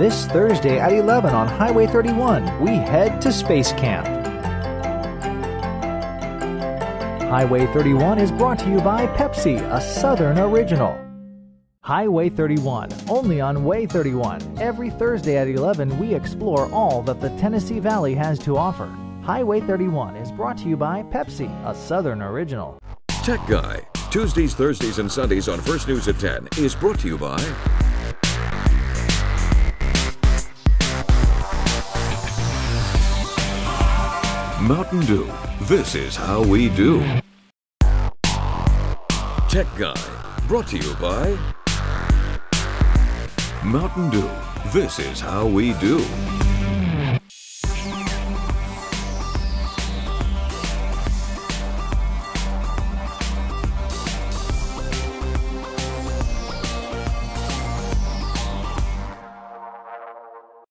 This Thursday at 11 on Highway 31, we head to Space Camp. Highway 31 is brought to you by Pepsi, a Southern original. Highway 31, only on WAAY 31. Every Thursday at 11, we explore all that the Tennessee Valley has to offer. Highway 31 is brought to you by Pepsi, a Southern original. Tech Guy, Tuesdays, Thursdays, and Sundays on First News at 10 is brought to you by Mountain Dew. This is how we do. Tech Guy, brought to you by Mountain Dew. This is how we do.